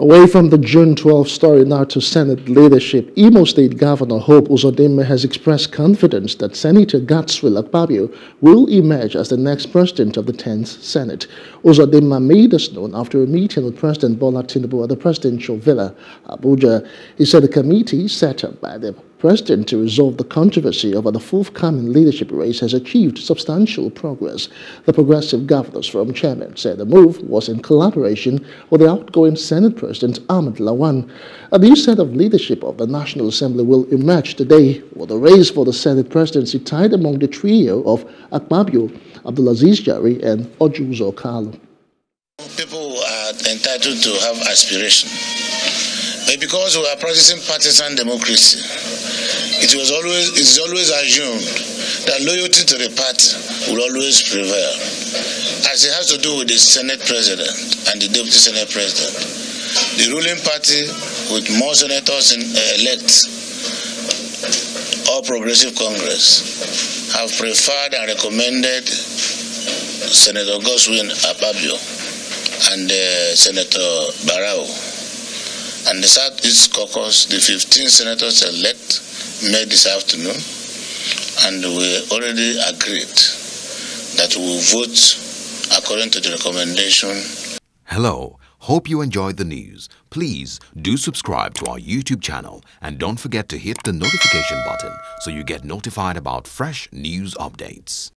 Away from the June 12 story now to Senate leadership, Imo State Governor Hope Uzodinma has expressed confidence that Senator Godswill Akpabio will emerge as the next president of the 10th Senate. Uzodinma made this known after a meeting with President Bola Tinubu at the presidential villa, Abuja. He said the committee set up by the president to resolve the controversy over the forthcoming leadership race has achieved substantial progress. The Progressive Governors Forum chairman said the move was in collaboration with the outgoing Senate President Ahmed Lawan. A new set of leadership of the National Assembly will emerge today with the race for the Senate presidency tied among the trio of Akpabio, Abdulaziz Yari and Orji Uzor Kalu. People are entitled to have aspiration. But because we are practicing partisan democracy, it was always it is always assumed that loyalty to the party will always prevail. As it has to do with the Senate President and the Deputy Senate President. The ruling party with more senators in, uh, elect, All Progressive Congress, have preferred and recommended Senator Godswill Akpabio and uh, Senator Barau. And the Southeast Caucus, the 15 senators elect, met this afternoon, and we already agreed that we will vote according to the recommendation. Hello. Hope you enjoyed the news. Please do subscribe to our YouTube channel and don't forget to hit the notification button so you get notified about fresh news updates.